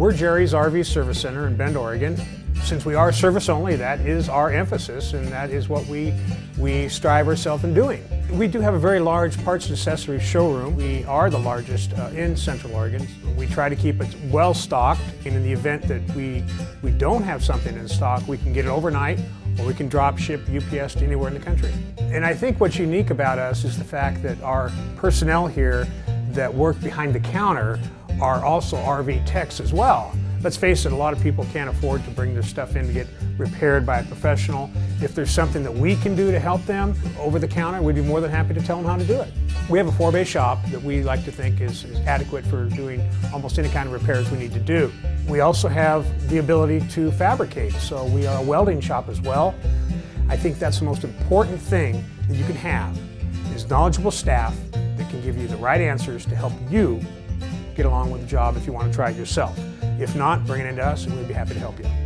We're Jerry's RV Service Center in Bend, Oregon. Since we are service only, that is our emphasis and that is what we, we strive ourselves in doing. We do have a very large parts and accessories showroom. We are the largest uh, in Central Oregon. We try to keep it well stocked and in the event that we, we don't have something in stock, we can get it overnight or we can drop ship UPS to anywhere in the country. And I think what's unique about us is the fact that our personnel here that work behind the counter are also RV techs as well. Let's face it, a lot of people can't afford to bring their stuff in to get repaired by a professional. If there's something that we can do to help them over the counter, we'd be more than happy to tell them how to do it. We have a four-bay shop that we like to think is, is adequate for doing almost any kind of repairs we need to do. We also have the ability to fabricate, so we are a welding shop as well. I think that's the most important thing that you can have, is knowledgeable staff that can give you the right answers to help you get along with the job if you want to try it yourself. If not, bring it into us and we'd be happy to help you.